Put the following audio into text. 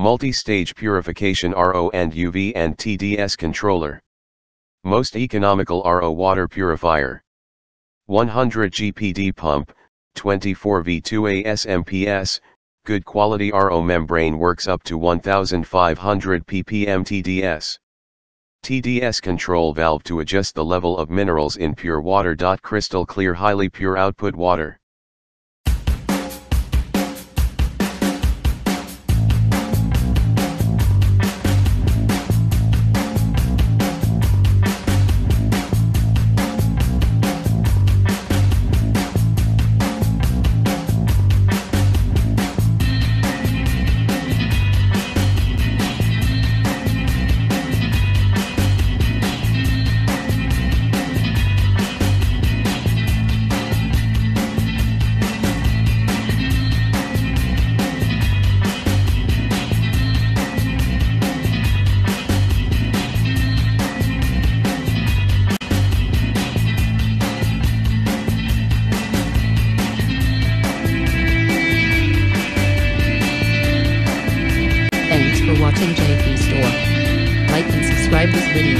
Multi-stage purification RO and UV and TDS controller. Most economical RO water purifier. 100 GPD pump, 24 V2 ASMPS, good quality RO membrane works up to 1500 ppm TDS. TDS control valve to adjust the level of minerals in pure water. Crystal clear highly pure output water. Store. Like and subscribe this video.